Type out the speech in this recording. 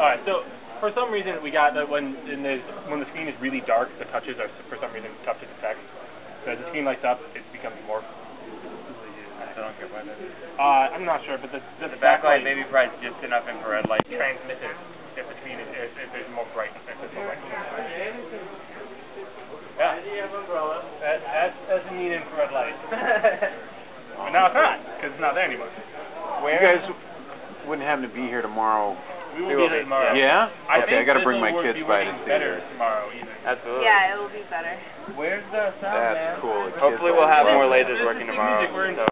All right, so for some reason we got that when in the, when the screen is really dark, the touches are for some reason tough to detect. So as the screen lights up, it becomes more. I don't care why that is. Uh, I'm not sure, but the the, The backlight maybe provides just enough infrared light. transmissive if the screen is if, if there's more bright if there's more light. Yeah. That, that's that's a neat infrared light. but now it's not because it's not there anymore. You guys wouldn't happen to be here tomorrow. We will be there tomorrow. Yeah? I okay, I gotta bring my kids by to working see better this. tomorrow even. Absolutely. Yeah, it will be better. Where's the sound, That's cool. The kids Hopefully we'll have more it. lasers working tomorrow.